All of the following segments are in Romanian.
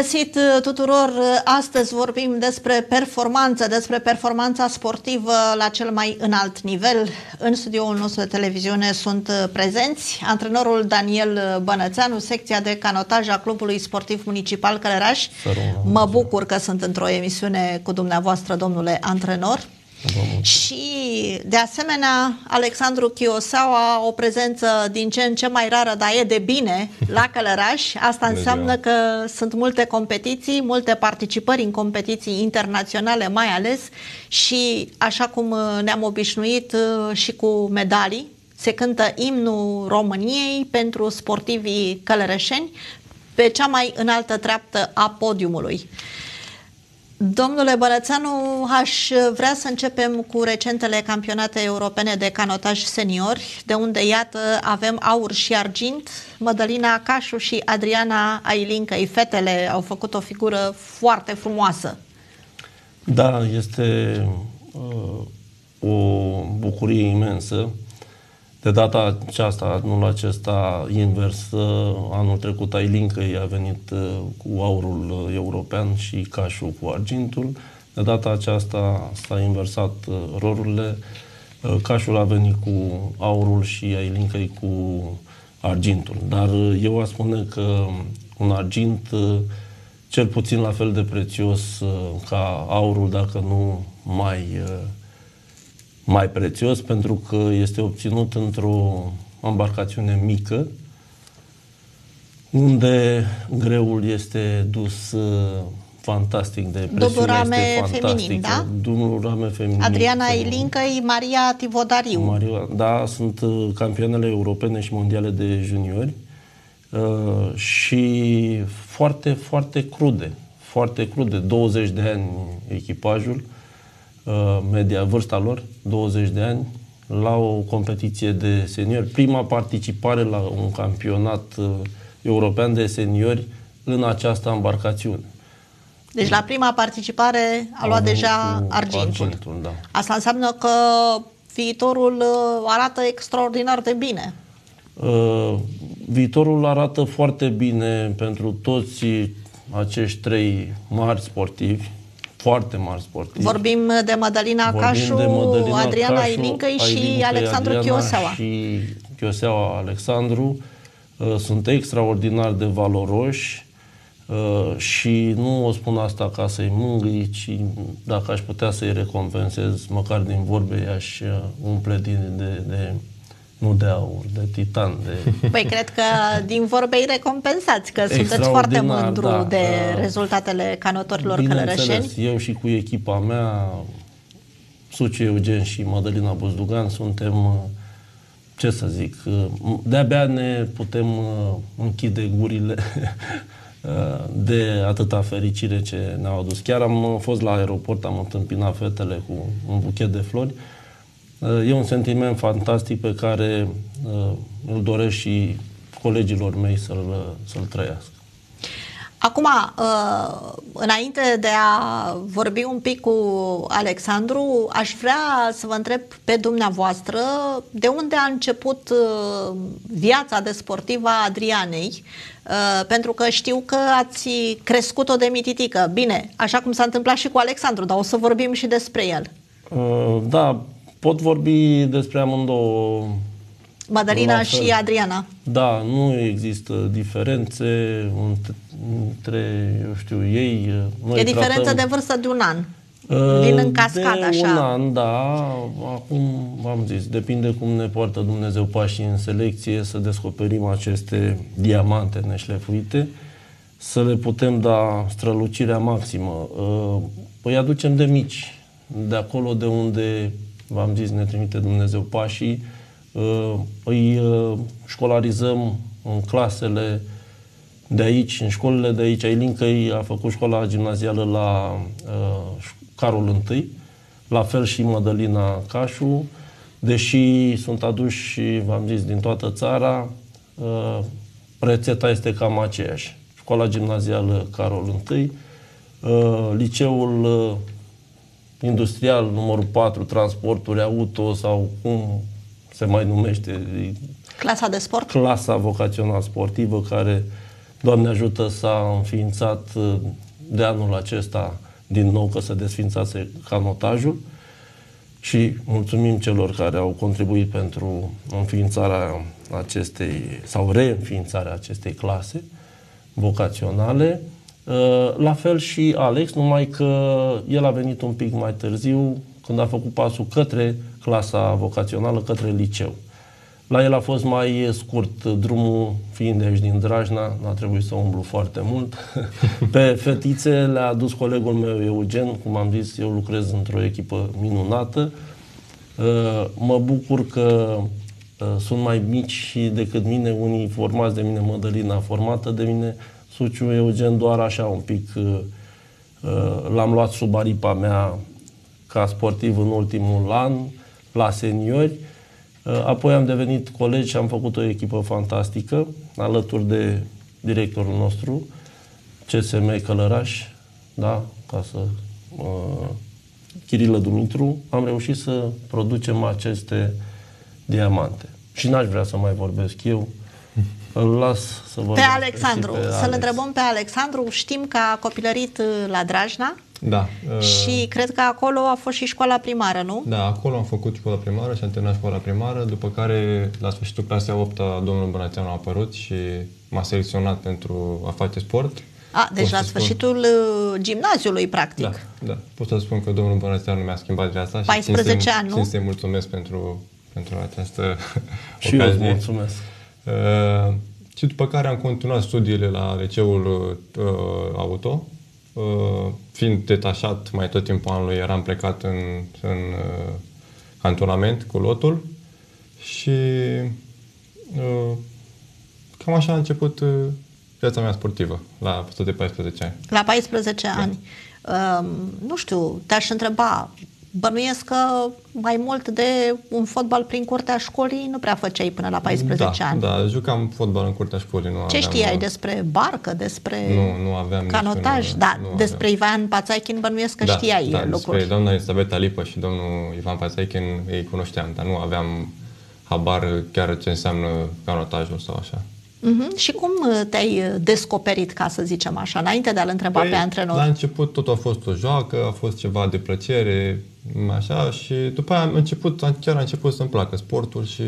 găsit uh, tuturor! Uh, astăzi vorbim despre performanță, despre performanța sportivă la cel mai înalt nivel. În studioul nostru de televiziune sunt uh, prezenți antrenorul Daniel Bănățeanu, secția de canotaj a Clubului Sportiv Municipal Călăraș. Mă bucur că sunt într-o emisiune cu dumneavoastră, domnule antrenor. Și, de asemenea, Alexandru Chiosaua, o prezență din ce în ce mai rară, dar e de bine, la Călăraș. Asta înseamnă că sunt multe competiții, multe participări în competiții internaționale mai ales și, așa cum ne-am obișnuit și cu medalii, se cântă imnul României pentru sportivii călărășeni pe cea mai înaltă treaptă a podiumului. Domnule Bălățanu, aș vrea să începem cu recentele campionate europene de canotaj seniori, de unde, iată, avem aur și argint. Mădălina Cașu și Adriana Ailincă, fetele, au făcut o figură foarte frumoasă. Da, este uh, o bucurie imensă de data aceasta, anul acesta invers, uh, anul trecut Ailincă a venit uh, cu aurul uh, european și Cașu cu argintul. De data aceasta s-a inversat rolurile. Cașul a venit cu aurul și Ailincă cu argintul. Dar eu aș spune că un argint cel puțin la fel de prețios ca aurul, dacă nu mai mai prețios pentru că este obținut într-o embarcațiune mică unde greul este dus uh, fantastic de presiune rame este feminin, da? Dublu rame feminin. Adriana Ilincă Maria Tivodariu. Maria, da, sunt uh, campioanele europene și mondiale de juniori uh, și foarte, foarte crude. Foarte crude. 20 de ani echipajul. Uh, Uh, media, vârsta lor, 20 de ani, la o competiție de seniori. Prima participare la un campionat uh, european de seniori în această embarcațiune. Deci la prima participare a luat deja argintul. argintul da. Asta înseamnă că viitorul uh, arată extraordinar de bine. Uh, viitorul arată foarte bine pentru toți acești trei mari sportivi, foarte mari sportivi. Vorbim de Madalina Vorbim Cașu, de Madalina Adriana Cașu, Ilincă și Alexandru Chioseaua. Și Chioseaua Alexandru uh, sunt extraordinar de valoroși uh, și nu o spun asta ca să-i mângâi, ci dacă aș putea să-i recompensez, măcar din vorbe, aș uh, umple din, de, de nu de aur, de titan. De... Păi cred că din vorbe îi recompensați, că sunteți foarte mândru da, de da. rezultatele canotorilor călărășeni. eu și cu echipa mea, Suce Eugen și Madalina Buzdugan, suntem, ce să zic, de-abia ne putem uh, închide gurile uh, de atâta fericire ce ne-au adus. Chiar am fost la aeroport, am întâmpinat fetele cu un buchet de flori E un sentiment fantastic pe care uh, îl doresc și colegilor mei să-l, să-l trăiască. Acum, uh, înainte de a vorbi un pic cu Alexandru, aș vrea să vă întreb pe dumneavoastră de unde a început uh, viața de sportivă a Adrianei, pentru că știu că ați crescut-o de mititică. Bine, așa cum s-a întâmplat și cu Alexandru, dar o să vorbim și despre el. Da, Pot vorbi despre amândouă. Madalina și Adriana. Da, nu există diferențe între, eu știu, ei. Noi e diferență tratăm, de vârstă de un an. Uh, Vin în cascadă, de așa. un an, da. Acum v-am zis, depinde cum ne poartă Dumnezeu pașii în selecție să descoperim aceste diamante neșlefuite, să le putem da strălucirea maximă. Uh, îi aducem de mici, de acolo de unde v-am zis, ne trimite Dumnezeu pașii, uh, îi uh, școlarizăm în clasele de aici, în școlile de aici. Ailinca a făcut școala gimnazială la uh, Carol I, la fel și Mădălina Cașu, deși sunt aduși, v-am zis, din toată țara, rețeta este cam aceeași. Școala gimnazială Carol I, liceul industrial numărul 4, transporturi auto sau cum se mai numește. Clasa de sport? Clasa vocațional sportivă care Doamne ajută, s-a înființat uh, de anul acesta din nou că se desfințase canotajul și mulțumim celor care au contribuit pentru înființarea acestei sau reînființarea acestei clase vocaționale. Uh, la fel și Alex, numai că el a venit un pic mai târziu, când a făcut pasul către clasa vocațională, către liceu. La el a fost mai scurt drumul, fiind de aici din Drajna, n-a trebuit să umblu foarte mult. Pe fetițe le-a dus colegul meu Eugen, cum am zis, eu lucrez într-o echipă minunată. Uh, mă bucur că uh, sunt mai mici decât mine, unii formați de mine, Mădălina formată de mine, Suciu Eugen doar așa un pic uh, l-am luat sub aripa mea ca sportiv în ultimul an, la seniori, Uh, apoi am devenit colegi și am făcut o echipă fantastică, alături de directorul nostru, CSM Călăraș, da, ca să uh, Chirilă Dumitru, am reușit să producem aceste diamante. Și n-aș vrea să mai vorbesc eu, îl las să vorbesc. Pe Alexandru, să-l întrebăm pe Alexandru, știm că a copilărit uh, la Drajna, da. Și uh, cred că acolo a fost și școala primară, nu? Da, acolo am făcut școala primară și am terminat școala primară, după care, la sfârșitul clasei a 8 domnul Bănațeanu a apărut și m-a selecționat pentru a face sport. A, deci Pot la sfârșitul spun... Uh, gimnaziului, practic. Da, da. Pot să spun că domnul Bănațeanu mi-a schimbat viața 14 și țin ani, nu? Țin să-i mulțumesc pentru, pentru această și ocazie. eu mulțumesc. Uh, și după care am continuat studiile la liceul uh, auto, Uh, fiind detașat mai tot timpul anului, eram plecat în, în uh, cantonament cu lotul și uh, cam așa a început viața mea sportivă, la peste de 14 ani. La 14 da. ani. Uh, nu știu, te-aș întreba, Bănuiesc că mai mult de un fotbal prin curtea școlii nu prea făceai până la 14 da, ani. Da, jucam fotbal în curtea școlii. Nu Ce aveam, știai despre barcă, despre nu, nu aveam canotaj? Niciun, da, nu despre aveam. Ivan Pațaichin bănuiesc că da, știai da, lucruri. despre doamna Elisabeta Lipă și domnul Ivan Pațaichin ei cunoșteam, dar nu aveam habar chiar ce înseamnă canotajul sau așa. Uh-huh. Și cum uh, te-ai uh, descoperit, ca să zicem așa, înainte de a-l întreba păi, pe antrenor? La început tot a fost o joacă, a fost ceva de plăcere, așa, și după aia am început, chiar a început să-mi placă sportul și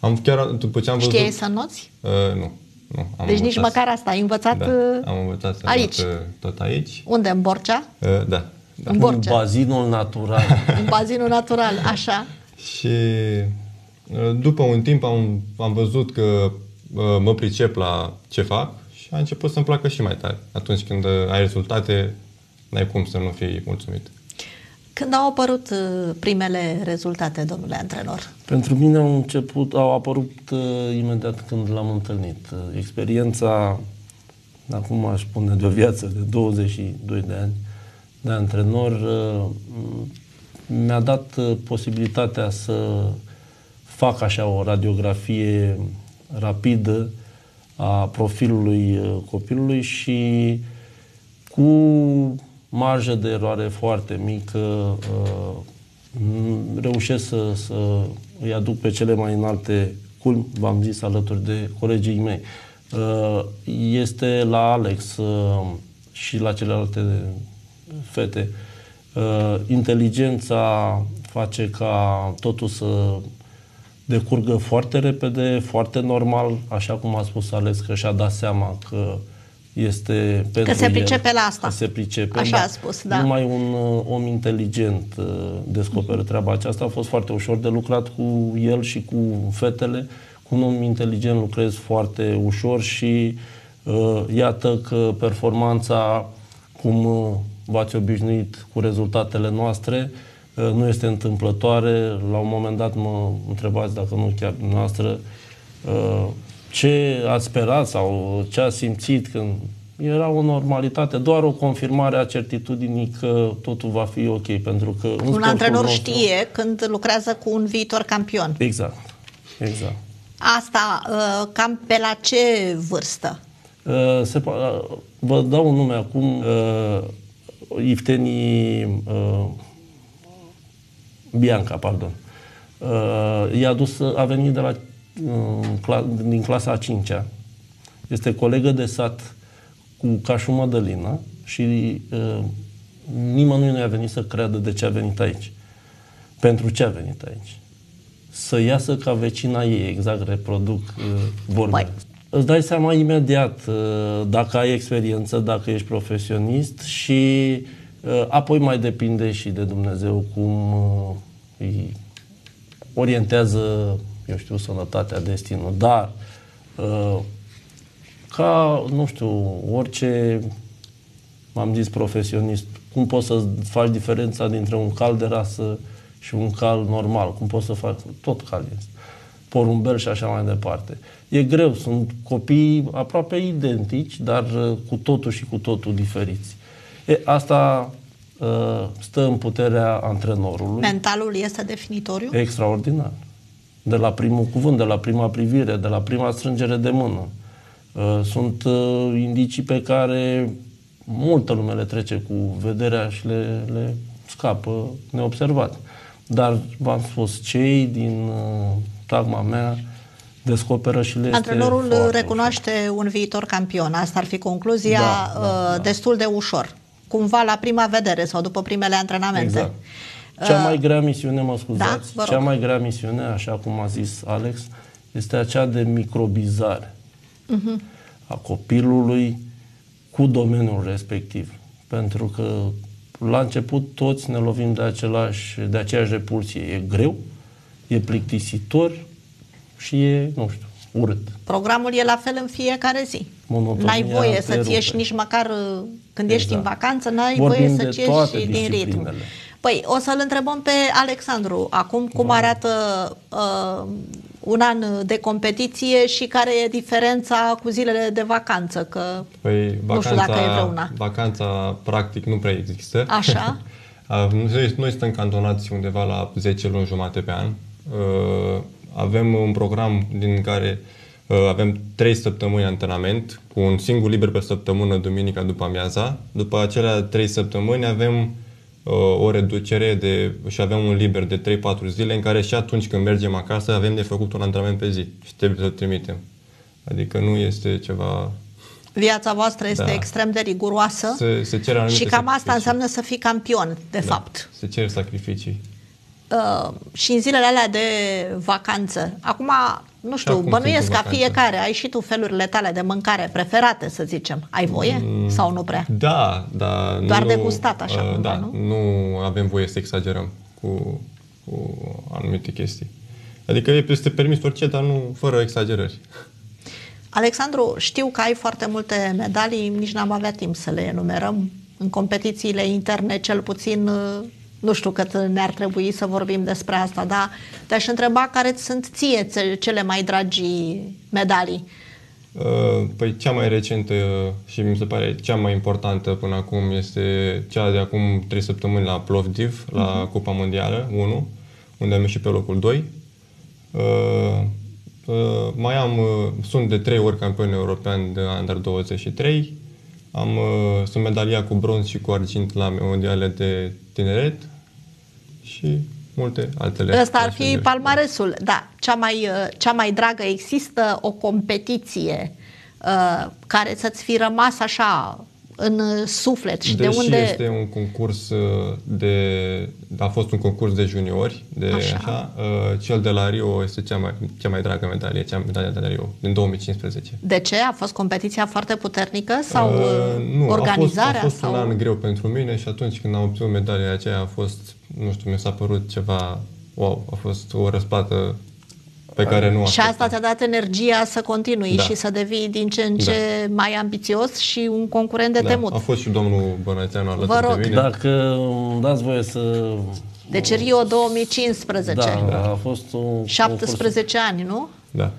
am chiar, după ce am văzut... Știai să noți? Uh, nu. Nu, am deci nici măcar asta, ai învățat da, uh, am învățat să aici. Tot, tot aici. Unde, în Borcea? Uh, da. da. În Borcea. În bazinul natural. în bazinul natural, așa. Și uh, după un timp am, am văzut că mă pricep la ce fac și a început să-mi placă și mai tare. Atunci când ai rezultate, n-ai cum să nu fii mulțumit. Când au apărut uh, primele rezultate, domnule antrenor? Pentru mine au început, au apărut uh, imediat când l-am întâlnit. Uh, experiența, acum aș spune, de o viață de 22 de ani de antrenor, uh, mi-a dat uh, posibilitatea să fac așa o radiografie rapidă a profilului uh, copilului și cu marjă de eroare foarte mică uh, reușesc să, să îi aduc pe cele mai înalte culmi, v-am zis, alături de colegii mei. Uh, este la Alex și la celelalte fete. Inteligența face ca totul să decurgă foarte repede, foarte normal, așa cum a spus Alex, că și-a dat seama că este pentru Că se pricepe el, la asta. Că se pricepe, Așa da. a spus, da. Numai un uh, om inteligent uh, descoperă treaba aceasta. A fost foarte ușor de lucrat cu el și cu fetele. Cu un om inteligent lucrez foarte ușor și uh, iată că performanța, cum uh, v-ați obișnuit cu rezultatele noastre, uh, nu este întâmplătoare. La un moment dat mă întrebați, dacă nu chiar dumneavoastră, uh, ce ați sperat sau ce ați simțit când era o normalitate, doar o confirmare a certitudinii că totul va fi ok, pentru că un, un antrenor nostru... știe când lucrează cu un viitor campion. Exact, exact. Asta uh, cam pe la ce vârstă? Uh, se, vă dau un nume acum, Iftenii Bianca, pardon. Uh, i-a dus, a venit de la, uh, din clasa a 5-a. Este colegă de sat cu Cașu Mădălină și uh, nimănui nu i-a venit să creadă de ce a venit aici. Pentru ce a venit aici. Să iasă ca vecina ei, exact reproduc uh, vorbele. Păi. Îți dai seama imediat uh, dacă ai experiență, dacă ești profesionist și uh, apoi mai depinde și de Dumnezeu cum uh, îi orientează, eu știu, sănătatea, destinul. Dar uh, ca, nu știu, orice, am zis profesionist, cum poți să faci diferența dintre un cal de rasă și un cal normal? Cum poți să faci? Tot cal este. Porumbel și așa mai departe. E greu, sunt copii aproape identici, dar uh, cu totul și cu totul diferiți. E, asta uh, stă în puterea antrenorului. Mentalul este definitoriu? Extraordinar. De la primul cuvânt, de la prima privire, de la prima strângere de mână. Uh, sunt uh, indicii pe care multă lume le trece cu vederea și le, le scapă neobservat. Dar, v-am spus, cei din uh, tagma mea descoperă și le este Antrenorul foarte recunoaște un viitor campion. Asta ar fi concluzia Da, da, uh, da. destul de ușor. Cumva la prima vedere sau după primele antrenamente. Exact. Cea mai grea misiune, mă scuzați, Uh, da, vă rog. cea mai grea misiune, așa cum a zis Alex, este aceea de microbizare Mhm. a copilului cu domeniul respectiv. Pentru că la început toți ne lovim de, același, de aceeași repulsie. E greu, e plictisitor și e, nu știu, urât. Programul e la fel în fiecare zi. Monotonia N-ai voie te să-ți ieși rupe. nici măcar uh, când ești în Exact. vacanță, n-ai Vorbim voie de să-ți ieși toate din ritm. Disciplinele. Păi, o să-l întrebăm pe Alexandru acum cum arată uh, un an de competiție și care e diferența cu zilele de vacanță, că Păi, nu știu dacă e vreuna. vacanța practic nu prea există. Așa. A, Noi, noi suntem cantonați undeva la 10 luni jumate pe an. Uh, Avem un program din care uh, avem 3 săptămâni antrenament, cu un singur liber pe săptămână, duminica după amiaza. După acelea 3 săptămâni avem uh, o reducere de, și avem un liber de 3-4 zile în care și atunci când mergem acasă avem de făcut un antrenament pe zi și trebuie să trimitem. Adică nu este ceva... viața voastră este Da. extrem de riguroasă Se, se cere anumite și cam asta sacrificii. înseamnă să fii campion, de Da, fapt. Se cer sacrificii. Uh, și în zilele alea de vacanță. Acum, nu știu, acum bănuiesc sunt în ca vacanță. fiecare, ai și tu felurile tale de mâncare preferate, să zicem. Ai voie mm. sau nu prea? Da, dar Doar nu, de gustat așa uh, cumva, da, nu? nu avem voie să exagerăm cu, cu anumite chestii. Adică este permis orice, dar nu fără exagerări. Alexandru, știu că ai foarte multe medalii, nici n-am avea timp să le enumerăm. În competițiile interne, cel puțin, uh, nu știu cât ne-ar trebui să vorbim despre asta, dar te-aș întreba care ți sunt ție țe- cele mai dragi medalii. Uh, Păi cea mai recentă și mi se pare cea mai importantă până acum este cea de acum 3 săptămâni la Plovdiv, la Cupa Mondială 1, unde am ieșit pe locul 2. Uh, uh, mai am, uh, sunt de 3 ori campion european de Under 23. Am, uh, sunt medalia cu bronz și cu argint la mondiale de tineret și multe altele. Ăsta ar fi naționale. palmaresul. Da, cea mai, uh, cea mai dragă. Există o competiție uh, care să-ți fi rămas așa în uh, suflet și Deși de unde... este un concurs uh, de... A fost un concurs de juniori, de Așa. așa, așa uh, cel de la Rio este cea mai, cea mai dragă medalie, cea medalia de la Rio, din 2015. De ce? A fost competiția foarte puternică sau uh, nu, organizarea? a fost, a fost sau... un an greu pentru mine și atunci când am obținut medalia aceea a fost, nu știu, mi s-a părut ceva, wow, a fost o răsplată pe care nu Și asta așteptam. ți-a dat energia să continui Da. și să devii din ce în ce mai ambițios și un concurent de da, temut. a fost și domnul Bănățeanu alături Vă rog. de mine. Dacă îmi dați voie să... Deci Rio 2015, Da, a fost un concurs 17 ani, nu? Da.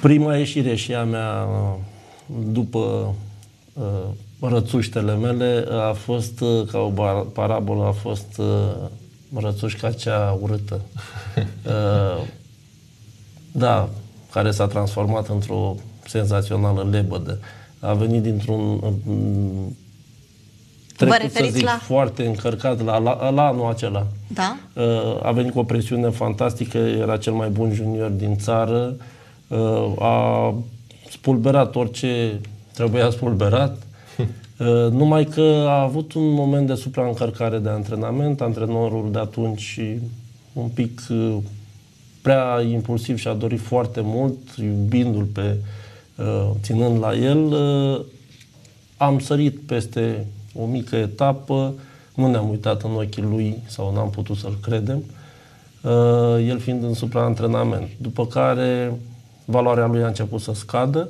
Prima ieșire și a mea uh, după uh, rățuștele mele a fost uh, ca o bar- parabolă, a fost uh, rățușca cea urâtă. Uh, da, care s-a transformat într-o senzațională lebădă. A venit dintr-un um, trecut, să referiți zic, la- foarte încărcat la, la, la anul acela. Da? Uh, a venit cu o presiune fantastică, era cel mai bun junior din țară, uh, a spulberat orice trebuia spulberat, uh, numai că a avut un moment de supraîncărcare de antrenament, antrenorul de atunci un pic uh, prea impulsiv și a dorit foarte mult, iubindu-l pe, uh, ținând la el, am sărit peste o mică etapă, nu ne-am uitat în ochii lui sau n-am putut să-l credem, el fiind în supraantrenament. După care valoarea lui a început să scadă,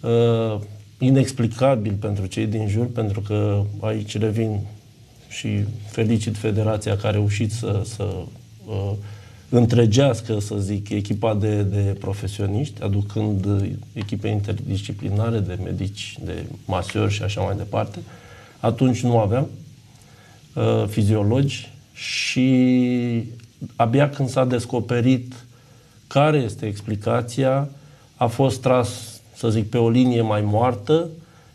uh, inexplicabil pentru cei din jur, pentru că aici revin și felicit federația care a reușit să, să uh, întregească, să zic, echipa de, de profesioniști, aducând echipe interdisciplinare de medici, de masiori și așa mai departe. Atunci nu aveam uh, fiziologi și abia când s-a descoperit care este explicația, a fost tras, să zic, pe o linie mai moartă,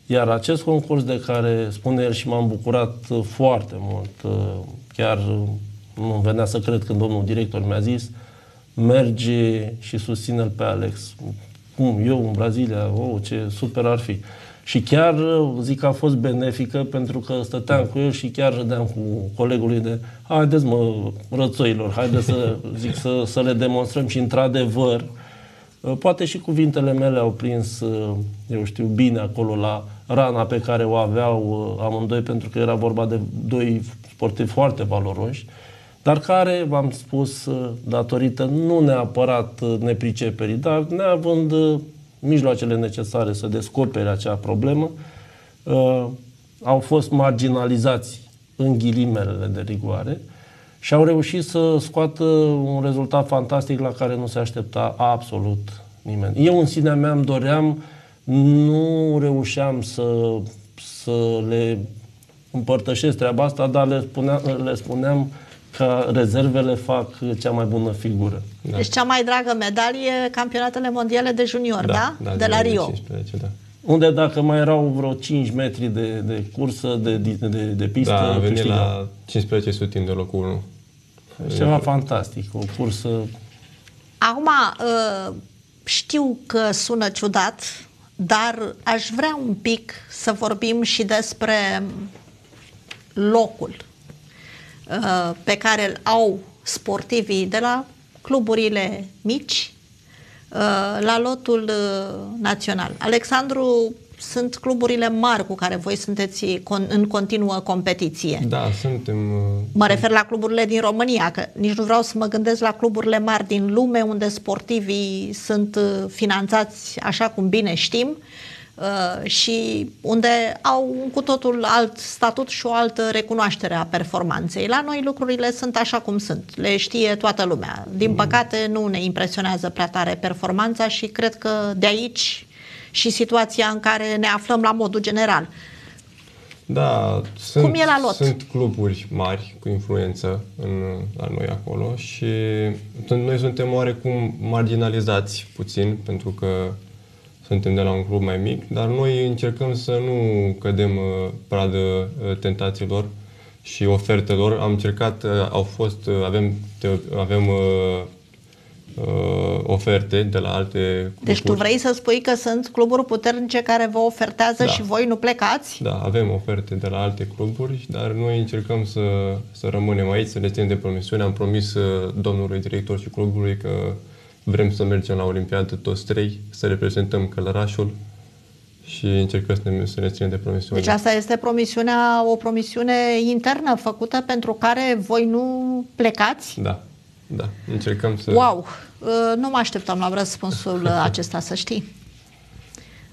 iar acest concurs de care spune el și m-am bucurat foarte mult, chiar nu venea să cred când domnul director mi-a zis, merge și susține-l pe Alex. Cum? Eu în Brazilia? Oh, ce super ar fi. Și chiar zic că a fost benefică pentru că stăteam cu el și chiar râdeam cu colegului de haideți mă, rățoilor, haideți să, zic, să, să le demonstrăm și într-adevăr poate și cuvintele mele au prins, eu știu, bine acolo la rana pe care o aveau amândoi pentru că era vorba de doi sportivi foarte valoroși dar care, v-am spus, datorită nu neapărat nepriceperii, dar neavând mijloacele necesare să descopere acea problemă, uh, au fost marginalizați în ghilimelele de rigoare și au reușit să scoată un rezultat fantastic la care nu se aștepta absolut nimeni. Eu în sinea mea îmi doream, nu reușeam să, să le împărtășesc treaba asta, dar le, spuneam, le spuneam că rezervele fac cea mai bună figură. Da. Deci cea mai dragă medalie, campionatele mondiale de junior, da? Da, da de la Rio. 15, da. Unde dacă mai erau vreo 5 metri de, de cursă, de, de, de, de pistă, Da, a venit la 15 sutin de locul 1. Ceva e... fantastic, o cursă... Acum, ă, știu că sună ciudat, dar aș vrea un pic să vorbim și despre locul Uh, pe care îl au sportivii de la cluburile mici uh, la lotul uh, național. Alexandru, sunt cluburile mari cu care voi sunteți în continuă competiție. Da, suntem... Mă refer la cluburile din România, că nici nu vreau să mă gândesc la cluburile mari din lume, unde sportivii sunt finanțați așa cum bine știm, Uh, și unde au un cu totul alt statut și o altă recunoaștere a performanței. La noi lucrurile sunt așa cum sunt, le știe toată lumea. Din mm. păcate nu ne impresionează prea tare performanța și cred că de aici și situația în care ne aflăm la modul general. Da, sunt, Cum e la lot? sunt cluburi mari cu influență în, la noi acolo și noi suntem oarecum marginalizați puțin pentru că suntem de la un club mai mic, dar noi încercăm să nu cădem uh, pradă uh, tentațiilor și ofertelor. Am încercat, uh, au fost, avem, avem oferte de la alte cluburi. Deci tu vrei să spui că sunt cluburi puternice care vă ofertează da. și voi nu plecați? Da, avem oferte de la alte cluburi, dar noi încercăm să, să rămânem aici, să ne ținem de promisiune. Am promis domnului director și clubului că Vrem să mergem la Olimpiadă toți trei, să reprezentăm Călărașul și încercăm să ne, să ne ținem de promisiune. Deci asta este promisiunea, o promisiune internă făcută pentru care voi nu plecați? Da, da. Încercăm să... Wow! Uh, nu mă așteptam la răspunsul acesta, să știi.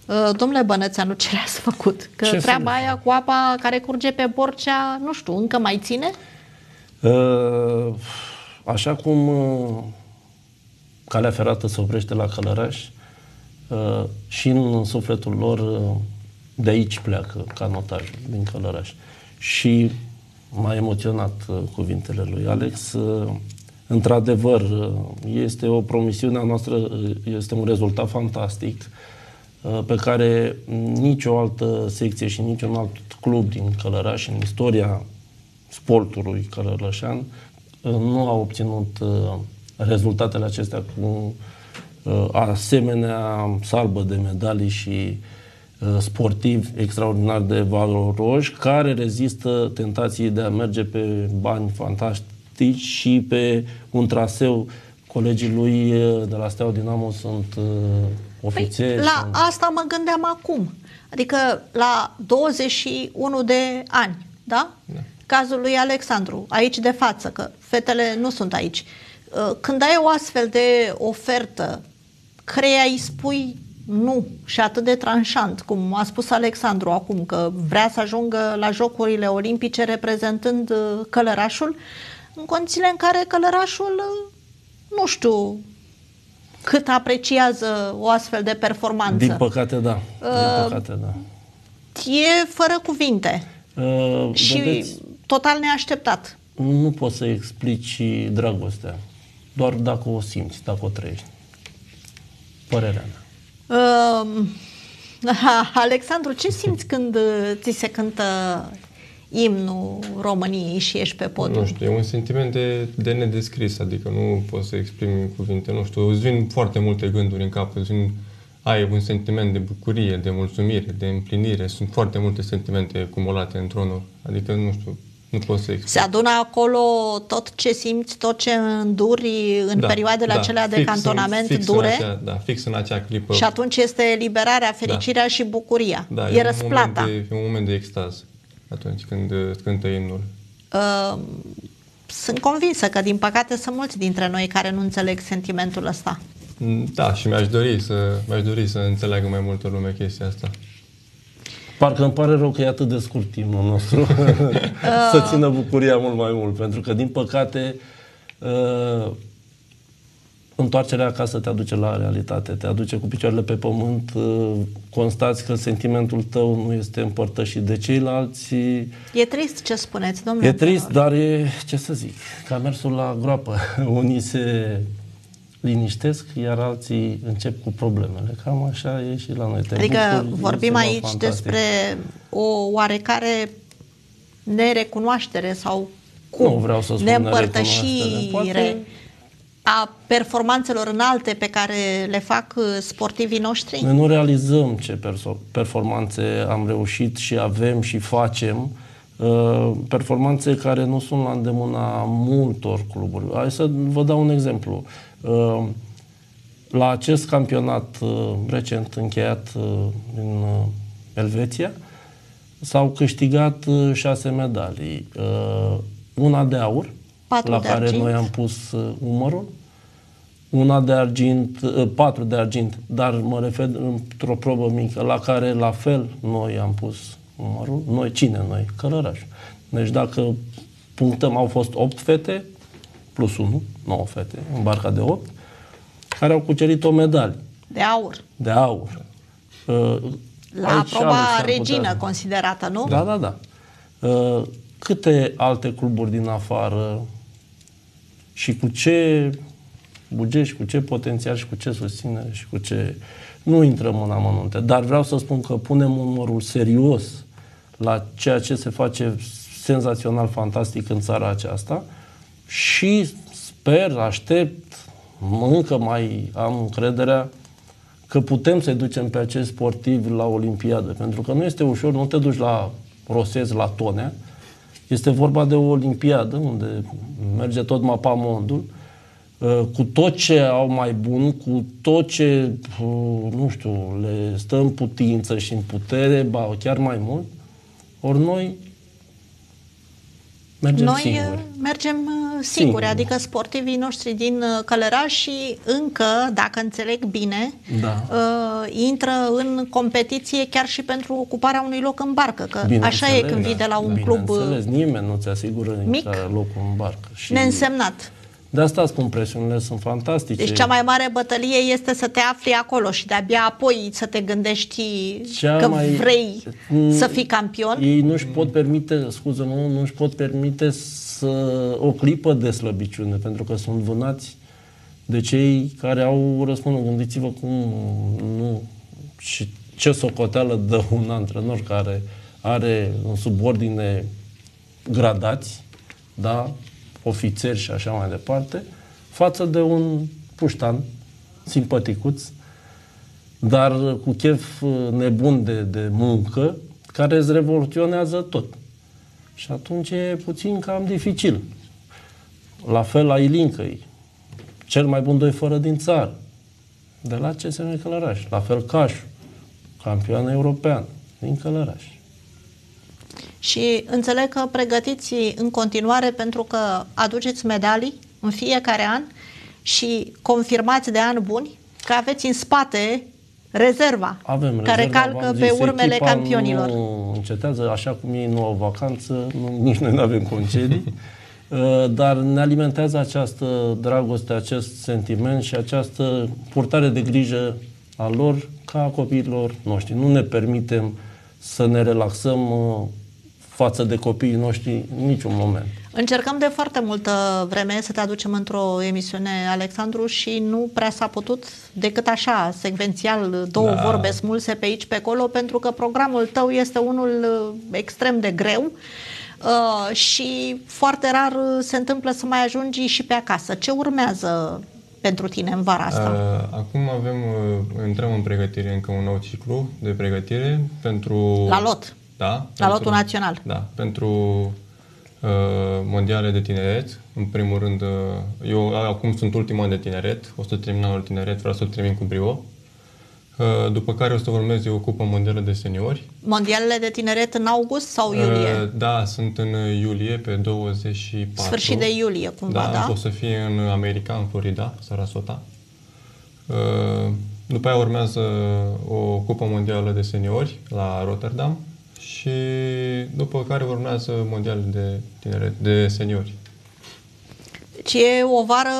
Uh, domnule Bănățeanu, ce le-ați făcut? Că ce treaba să... aia cu apa care curge pe Borcea, nu știu, încă mai ține? Uh, așa cum calea ferată se oprește la Călăraș uh, și în sufletul lor uh, de aici pleacă canotajul, din Călăraș. Și m-a emoționat uh, cuvintele lui Alex. Într-adevăr, este o promisiune a noastră, este un rezultat fantastic pe care nicio altă secție și niciun alt club din Călăraș, în istoria sportului călărășan, nu a obținut rezultatele acestea cu uh, asemenea salbă de medalii și uh, sportivi extraordinar de valoroși care rezistă tentației de a merge pe bani fantastici și pe un traseu. Colegii lui uh, de la Steaua Dinamo sunt uh, ofițeri. Păi, la sunt... asta mă gândeam acum. Adică la 21 de ani, da? da? Cazul lui Alexandru, aici de față, că fetele nu sunt aici. Uh, când ai o astfel de ofertă, creia îi spui nu și atât de tranșant, cum a spus Alexandru acum, că vrea să ajungă la Jocurile Olimpice reprezentând uh, Călărașul, în condițiile în care Călărașul, uh, nu știu, cât apreciază o astfel de performanță. Din păcate, da. Din uh, păcate, da. E fără cuvinte. Uh, și vedeți, total neașteptat. Nu poți să explici dragostea. Doar dacă o simți, dacă o trăiești. Părerea mea. Uh, Alexandru, ce simți când ți se cântă imnul României și ești pe podium? Nu știu, e un sentiment de, de nedescris, adică nu pot să exprim în cuvinte, nu știu, îți vin foarte multe gânduri în cap, îți vin, ai un sentiment de bucurie, de mulțumire, de împlinire, sunt foarte multe sentimente acumulate într-unul, adică nu știu, nu pot să exprim. Se adună acolo tot ce simți, tot ce înduri în da, perioadele da, acelea de cantonament în, fix dure. În acea, da, fix în acea clipă. Și atunci este eliberarea, fericirea da. și bucuria. Da, e, e răsplata. Un moment de, e un moment de extaz atunci când cântă imnul. Uh, sunt convinsă că, din păcate, sunt mulți dintre noi care nu înțeleg sentimentul ăsta. Mm, da, și mi-aș dori să, mi-aș dori să înțeleagă mai multă lume chestia asta. Parcă îmi pare rău că e atât de scurt timpul nostru să țină bucuria mult mai mult, pentru că, din păcate, uh, întoarcerea acasă te aduce la realitate, te aduce cu picioarele pe pământ, uh, constați că sentimentul tău nu este împărtășit de ceilalți. E trist ce spuneți, domnule. E trist, dar e, ce să zic, ca mersul la groapă. Unii se liniștesc, iar alții încep cu problemele. Cam așa e și la noi. Te adică bucuri, vorbim aici fantastic. despre o oarecare nerecunoaștere sau cum? Nu vreau să spun neîmpărtășire a performanțelor înalte pe care le fac uh, sportivii noștri? Noi nu realizăm ce performanțe am reușit și avem și facem, uh, performanțe care nu sunt la îndemâna multor cluburi. Hai să vă dau un exemplu. Uh, la acest campionat recent încheiat în Elveția, s-au câștigat șase medalii. Una de aur, patru la de care argint. noi am pus uh, umărul, una de argint, uh, patru de argint, dar mă refer într-o probă mică, la care la fel noi am pus umărul. Noi, cine noi? Călăraș. Deci dacă punctăm, au fost 8 fete, plus 1, 9 fete, în barca de 8, care au cucerit o medalie. De aur. De aur. Uh, la Aici proba regină putea... considerată, nu? Da, da, da. Uh, câte alte cluburi din afară și cu ce buget și cu ce potențial și cu ce susținere și cu ce... Nu intrăm în amănunte, dar vreau să spun că punem numărul serios la ceea ce se face senzațional, fantastic în țara aceasta. Și sper, aștept, încă mai am încrederea că putem să-i ducem pe acești sportivi la Olimpiadă, pentru că nu este ușor, nu te duci la Rosez, la Tonea, este vorba de o olimpiadă unde merge tot mapamondul, uh, cu tot ce au mai bun, cu tot ce, uh, nu știu, le stă în putință și în putere, ba chiar mai mult, ori noi mergem Noi singuri. Uh, mergem singuri, singuri, adică sportivii noștri din Călăraș și încă, dacă înțeleg bine, da. uh, intră în competiție chiar și pentru ocuparea unui loc în barcă, că bine așa e când vii de la un club înțeles. nimeni nu ți asigură mic, locul în barcă. Și neînsemnat. De asta spun, presiunile sunt fantastice. Deci cea mai mare bătălie este să te afli acolo și de-abia apoi să te gândești cea că mai... vrei să fii campion. Ei nu-și pot permite, scuză nu, nu-și pot permite să o clipă de slăbiciune, pentru că sunt vânați de cei care au răspuns. Gândiți-vă cum nu și ce socoteală dă un antrenor care are în subordine gradați, da, ofițeri și așa mai departe, față de un puștan simpaticuți, dar cu chef nebun de, de muncă, care îți revoluționează tot. Și atunci e puțin cam dificil. La fel la Ilincăi, cel mai bun doi fără din țară, de la CSM Călăraș. La fel Cașu, campioan european, din Călăraș. Și înțeleg că pregătiți în continuare pentru că aduceți medalii în fiecare an și confirmați de ani buni că aveți în spate rezerva Avem care rezerva, calcă v-am pe zis, urmele echipa campionilor. Nu încetează, așa cum ei nu au vacanță, nu, nici noi nu avem concedii, uh, dar ne alimentează această dragoste, acest sentiment și această purtare de grijă a lor ca a copiilor noștri. Nu ne permitem să ne relaxăm uh, față de copiii noștri în niciun moment. Încercăm de foarte multă vreme să te aducem într-o emisiune, Alexandru, și nu prea s-a putut decât așa, secvențial, două Da. vorbe smulse pe aici, pe acolo, pentru că programul tău este unul uh, extrem de greu uh, și foarte rar uh, se întâmplă să mai ajungi și pe acasă. Ce urmează pentru tine în vara asta? Uh, Acum avem, uh, intrăm în pregătire încă un nou ciclu de pregătire pentru... La lot. Da. La pentru- lotul național. Da, pentru uh, mondiale de tineret. În primul rând, uh, eu acum sunt ultimul an de tineret, o să termin anul tineret, vreau să termin cu brio. Uh, după care o să urmeze o cupă mondială de seniori. Mondialele de tineret în august sau iulie? Uh, Da, sunt în iulie, pe 24. Sfârșit de iulie, cumva, da? O să fie în America, în Florida, Sarasota. Uh, După aia urmează o cupă mondială de seniori la Rotterdam și după care urmează mondial de tineret, de seniori. Deci e o vară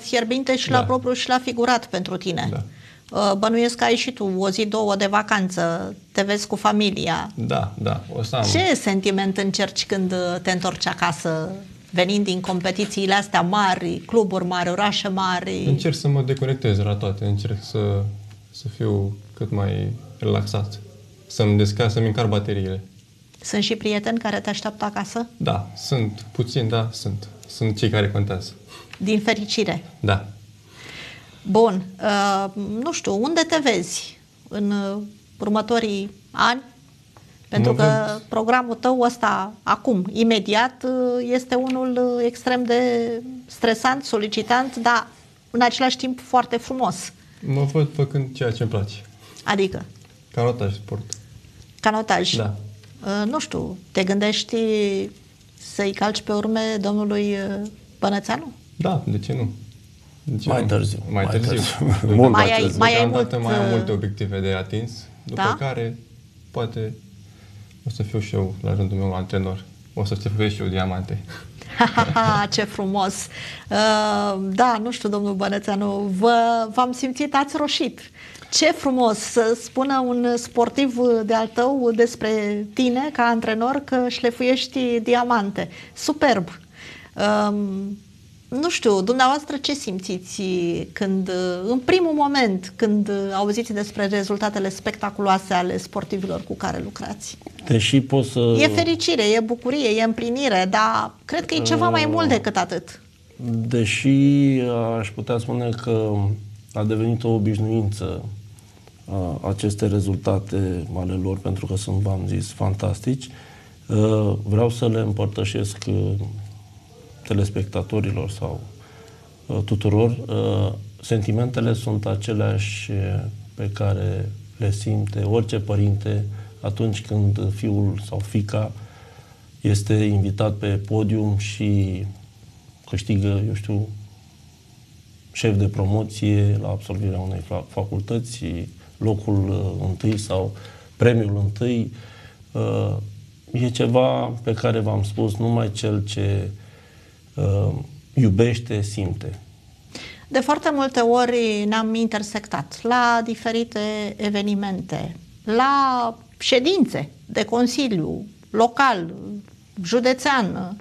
fierbinte și la Da. propriu și la figurat pentru tine. Da. Uh, Bănuiesc că ai și tu o zi, două de vacanță, te vezi cu familia. Da, da, o să am. Ce sentiment încerci când uh, te întorci acasă, venind din competițiile astea mari, cluburi mari, orașe mari? Încerc să mă deconectez de la toate, încerc să, să fiu cât mai relaxat, să-mi desca, să-mi încar bateriile. Sunt și prieteni care te așteaptă acasă? Da, sunt puțini, da, sunt. Sunt cei care contează. Din fericire. Da. Bun. Uh, nu știu, unde te vezi în uh, următorii ani? Pentru Mă că văd- programul tău ăsta, acum, imediat, uh, este unul uh, extrem de stresant, solicitant, dar în același timp foarte frumos. Mă văd făcând ceea ce îmi place. Adică, Canotaj sport. Canotaj. Da. Uh, nu știu, te gândești să-i calci pe urme domnului uh, Bănățeanu? Da, de ce nu? De ce Mai nu? târziu, Mai mai târziu. târziu. Mult Mai mai ai- târziu. mai ai Deocamdată mult, mai am uh, multe obiective de atins, după Da? care poate o să fiu și eu la rândul meu antrenor. O să fiu și eu diamante. Ce frumos! Uh, da, nu știu, domnul Bănețeanu, vă, v-am simțit, ați roșit. Ce frumos să spună un sportiv de al tău despre tine ca antrenor că șlefuiești diamante. Superb! Um, nu știu, dumneavoastră ce simțiți când, în primul moment, când auziți despre rezultatele spectaculoase ale sportivilor cu care lucrați? Deși pot să... E fericire, e bucurie, e împlinire, dar cred că e ceva mai mult decât atât. Deși aș putea spune că a devenit o obișnuință a, aceste rezultate ale lor, pentru că sunt, v-am zis, fantastici, uh, vreau să le împărtășesc uh, telespectatorilor sau uh, tuturor. Uh, Sentimentele sunt aceleași uh, pe care le simte orice părinte atunci când fiul sau fica este invitat pe podium și câștigă, eu știu, șef de promoție la absolvirea unei fa- facultăți, locul uh, întâi sau premiul întâi. Uh, e ceva pe care v-am spus, numai cel ce uh, iubește, simte. De foarte multe ori ne-am intersectat la diferite evenimente, la ședințe de consiliu local, județean,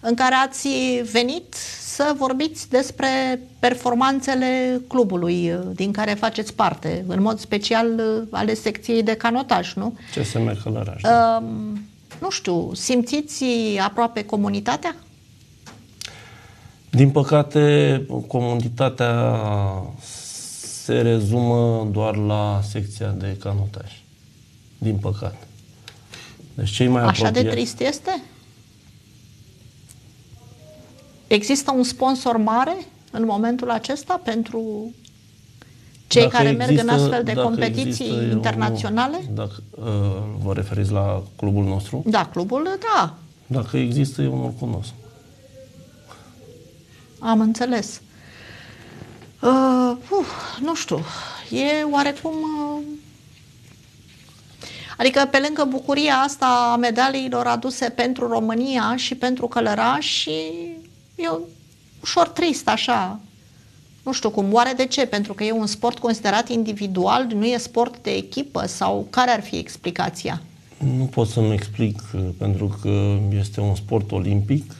în care ați venit să vorbiți despre performanțele clubului din care faceți parte, în mod special ale secției de canotaj, nu? CSM Călăraș. Um, nu știu, simțiți aproape comunitatea? Din păcate, comunitatea se rezumă doar la secția de canotaj. Din păcate. Deci cei mai Așa apropiați... de trist este? Există un sponsor mare în momentul acesta pentru cei Dacă care merg în există- astfel de dacă competiții există, eu internaționale? Nu, dacă uh, vă referiți la clubul nostru, Da, clubul, da, dacă există, eu nu-l cunosc. am înțeles. Uh, uh, nu știu, e oarecum... Uh, adică pe lângă bucuria asta a medaliilor aduse pentru România și pentru Călărași, e ușor trist așa. Nu știu cum, oare de ce? Pentru că e un sport considerat individual, nu e sport de echipă sau care ar fi explicația? Nu pot să-mi explic, uh, pentru că este un sport olimpic,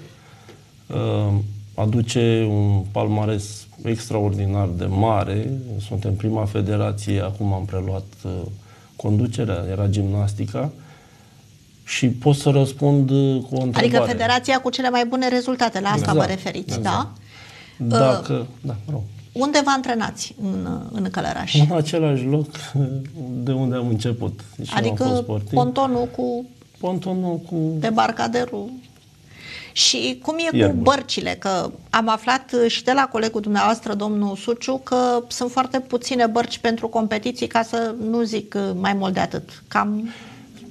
uh, aduce un palmares extraordinar de mare, suntem prima federație, acum am preluat uh, conducerea, era gimnastica, și pot să răspund uh, cu o întrebare. Adică federația cu cele mai bune rezultate, la asta Exact, vă referiți, da? Dacă, da, mă rog, Unde vă antrenați în, în Călăraș? în același loc de unde am început. Și eu am fost Adică sportiv. pontonul cu Pontonul cu... debarcaderul. Și cum e Iarba. cu bărcile? Că am aflat și de la colegul dumneavoastră, domnul Suciu, că sunt foarte puține bărci pentru competiții, ca să nu zic mai mult de atât. Cam,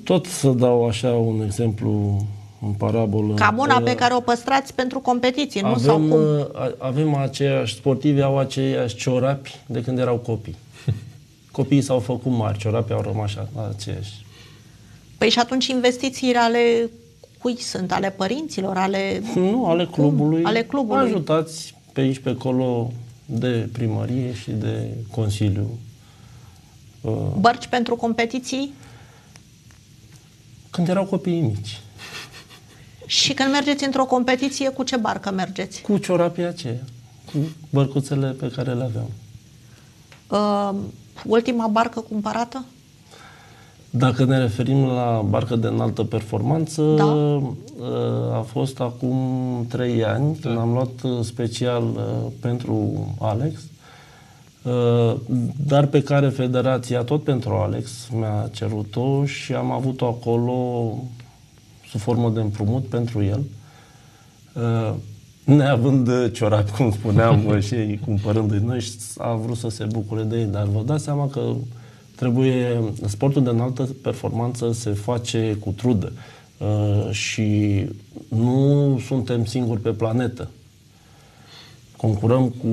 Tot să dau așa un exemplu în parabolă. cam una Uh, pe care o păstrați pentru competiții, nu? Sau Avem, cum? uh, a- avem aceiași sportivi, au aceiași ciorapi de când erau copii. Copiii s-au făcut mari, ciorapii au rămas așa, aceiași. Păi și atunci investițiile ale cui sunt? Ale părinților? Ale... Nu, ale clubului. Ale clubului. Ajutați pe aici, pe acolo de primărie și de consiliu. Uh, Bărci pentru competiții? Când erau copiii mici. Și când mergeți într-o competiție, cu ce barcă mergeți? Cu ciorapii aceia. Cu bărcuțele pe care le aveam. Uh, ultima barcă cumpărată? Dacă ne referim la barcă de înaltă performanță, Da. uh, a fost acum trei ani, când am luat uh, special uh, pentru Alex, uh, dar pe care federația, tot pentru Alex, mi-a cerut-o și am avut-o acolo sub formă de împrumut pentru el. Uh, Neavând uh, ciorapi, cum spuneam, uh, și ei cumpărându-i noi, și a vrut să se bucure de ei, dar vă dați seama că trebuie, sportul de înaltă performanță se face cu trudă uh, și nu suntem singuri pe planetă. Concurăm cu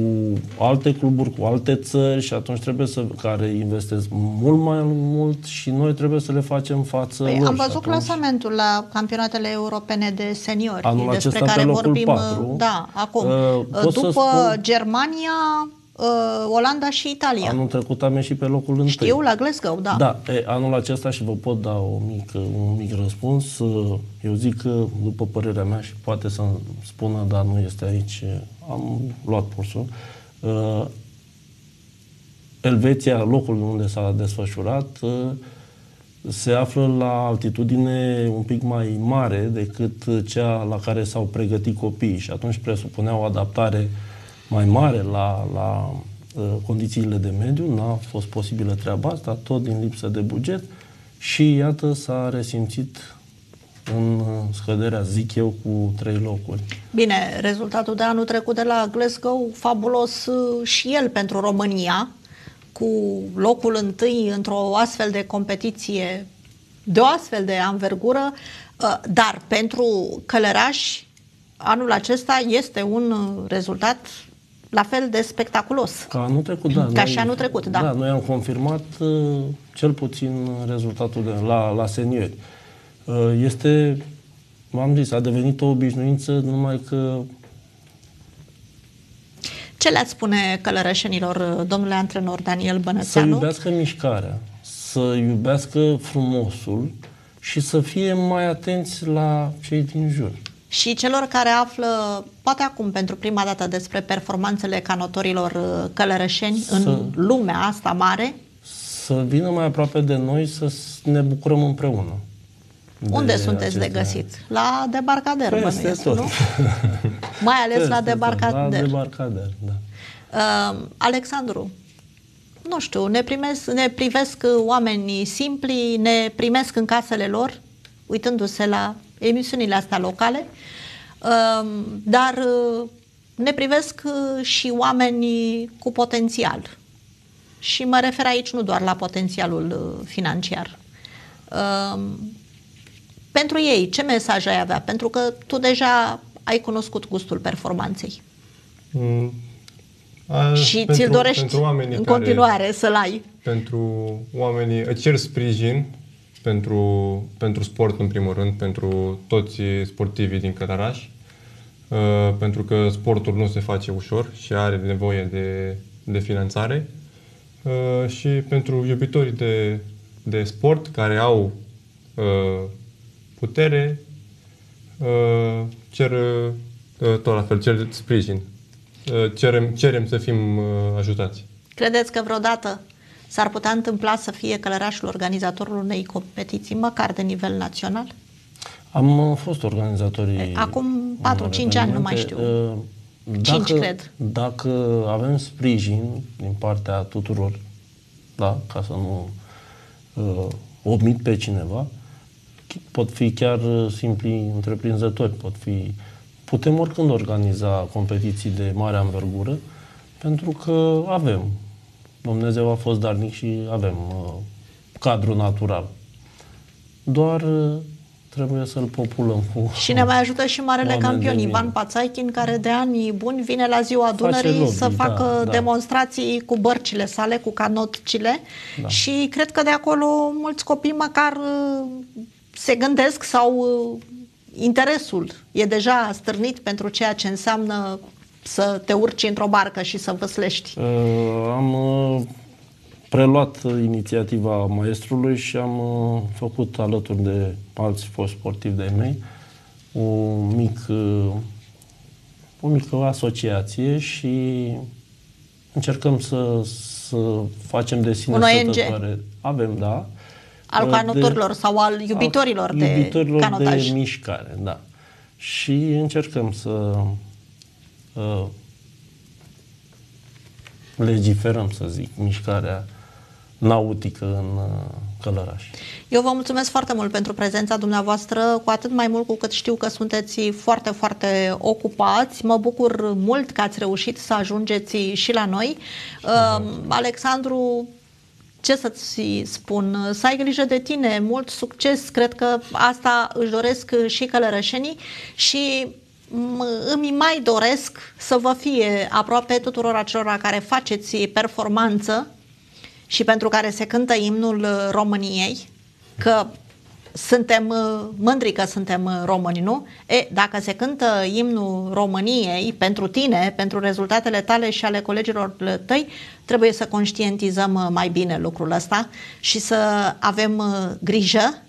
alte cluburi, cu alte țări și atunci trebuie să, care investesc mult mai mult și noi trebuie să le facem față Păi, lor. am Și văzut atunci- clasamentul la campionatele europene de seniori, Anul despre acesta care pe locul vorbim, patru. da, acum. Uh, pot să După spun- Germania, uh, Olanda și Italia. Anul trecut am ieșit pe locul întâi. Știu, la Glasgow, da. Da, e, anul acesta și vă pot da o mică, un mic răspuns. uh, Eu zic că, după părerea mea, și poate să spună, dar nu este aici, am luat pulsul, uh, Elveția, locul unde s-a desfășurat, uh, se află la altitudine un pic mai mare decât cea la care s-au pregătit copiii și atunci presupunea o adaptare mai mare la, la uh, condițiile de mediu. N-a fost posibilă treaba asta, tot din lipsă de buget și iată s-a resimțit în uh, scăderea, zic eu, cu trei locuri. Bine, rezultatul de anul trecut de la Glasgow, fabulos uh, și el pentru România, cu locul întâi într-o astfel de competiție de o astfel de anvergură, uh, dar pentru călărași anul acesta este un uh, rezultat la fel de spectaculos. Ca anul trecut, da. Ca și anul trecut, da. Da, noi am confirmat uh, cel puțin rezultatul de, la, la seniori. Uh, este, v-am zis, a devenit o obișnuință, numai că Ce le-ați spune călărășenilor, uh, domnule antrenor Daniel să Bănățeanu? iubească mișcarea, să iubească frumosul și să fie mai atenți la cei din jur. Și celor care află, poate acum pentru prima dată, despre performanțele canotorilor uh, călărășeni Să- în lumea asta mare, Să vină mai aproape de noi, să s- ne bucurăm împreună. Unde de sunteți de acestea. găsit? La debarcader, Peste bănuiesc, tot. nu? Mai ales la Peste tot, La debarcader. debarcader, da. Uh, Alexandru, nu știu, ne, primesc, ne privesc oamenii simpli, ne primesc în casele lor, uitându-se la emisiunile astea locale, um, dar uh, ne privesc uh, și oamenii cu potențial. Și mă refer aici nu doar la potențialul uh, financiar. Um, pentru ei, ce mesaj ai avea? Pentru că tu deja ai cunoscut gustul performanței. Mm, a, și pentru, ți-l dorești pentru oamenii în care, continuare să-l ai. Pentru oamenii, îți cer sprijin pentru, pentru sport în primul rând, pentru toți sportivii din Cătaraș, uh, pentru că sportul nu se face ușor și are nevoie de, de finanțare uh, și pentru iubitorii de, de sport care au uh, putere, uh, cer uh, tot la fel, cer sprijin. Uh, cerem, cerem să fim uh, ajutați. Credeți că vreodată s-ar putea întâmpla să fie călărașul organizatorul unei competiții, măcar de nivel național? Am uh, fost organizatorii. Acum 4-5 ani, nu mai știu. Dacă, 5, cred. Dacă avem sprijin din partea tuturor, da, ca să nu uh, omit pe cineva, pot fi chiar simpli întreprinzători, pot fi putem oricând organiza competiții de mare anvergură, pentru că avem. Dumnezeu a fost darnic și avem uh, cadru natural. Doar uh, trebuie să-l populăm cu Și ne mai ajută și marele campion Ivan Pațaichin, care de ani buni vine la ziua Dunării lobby, să da, facă da, demonstrații cu bărcile sale, cu canotcile da. și cred că de acolo mulți copii măcar uh, se gândesc sau interesul e deja stârnit pentru ceea ce înseamnă să te urci într-o barcă și să văslești? Uh, am uh, preluat inițiativa maestrului și am uh, făcut alături de alți fost sportivi de mei o mic, uh, o mică asociație și încercăm să, să facem de sine stătătoare. Avem, da, al canotorilor sau al iubitorilor, al de iubitorilor canotaj. de mișcare, da. Și încercăm să uh, legiferăm, să zic, mișcarea nautică în uh, Călăraș. Eu vă mulțumesc foarte mult pentru prezența dumneavoastră, cu atât mai mult cu cât știu că sunteți foarte, foarte ocupați. Mă bucur mult că ați reușit să ajungeți și la noi. Uh, Alexandru, ce să-ți spun, să ai grijă de tine, mult succes, cred că asta își doresc și călărășenii și îmi mai doresc să vă fie aproape tuturor acelora care faceți performanță și pentru care se cântă imnul României, că suntem uh, mândri că suntem uh, români, nu? E, dacă se cântă imnul României pentru tine, pentru rezultatele tale și ale colegilor tăi, trebuie să conștientizăm uh, mai bine lucrul ăsta și să avem grijă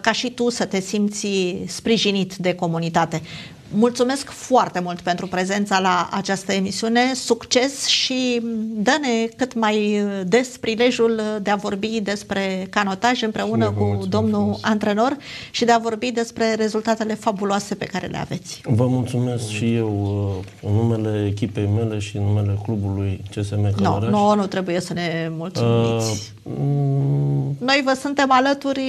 ca și tu să te simți sprijinit de comunitate. Mulțumesc foarte mult pentru prezența la această emisiune, succes și dă-ne cât mai des prilejul de a vorbi despre canotaj împreună cu domnul frumos. antrenor și de a vorbi despre rezultatele fabuloase pe care le aveți. Vă mulțumesc și eu uh, în numele echipei mele și în numele clubului CSM Călăraș. Nu, no, nu trebuie să ne mulțumiți. Uh, Noi vă suntem alături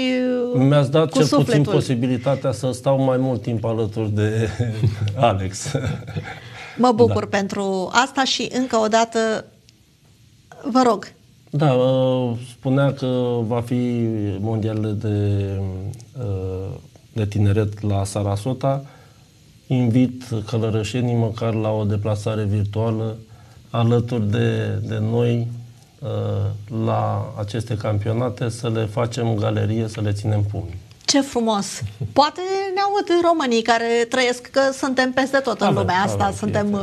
Mi-ați dat cu cel sufletul. puțin posibilitatea să stau mai mult timp alături de Alex. Mă bucur da. pentru asta și încă o dată vă rog. Da, uh, spunea că va fi mondialele de, uh, de tineret la Sarasota. Invit călărășenii măcar la o deplasare virtuală alături de, de noi uh, la aceste campionate, să le facem galerie, să le ținem pumni. Ce frumos! Poate ne aud românii care trăiesc, că suntem peste tot în avem, lumea asta, avem, suntem uh,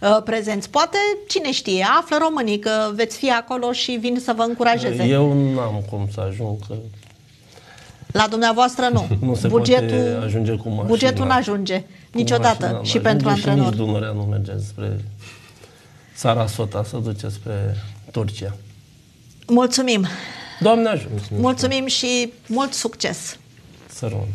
uh, prezenți. Poate, cine știe, află românii că veți fi acolo și vin să vă încurajeze. Eu n-am cum să ajung, că la dumneavoastră nu. nu se bugetul, poate ajunge cu mașina. Bugetul nu ajunge niciodată mașina, și pentru antrenor. Și nici Dunărea nu merge spre Sarasota, să duce spre Turcia. Mulțumim! Doamne ajută! Mulțumim și mult succes! Să rămână.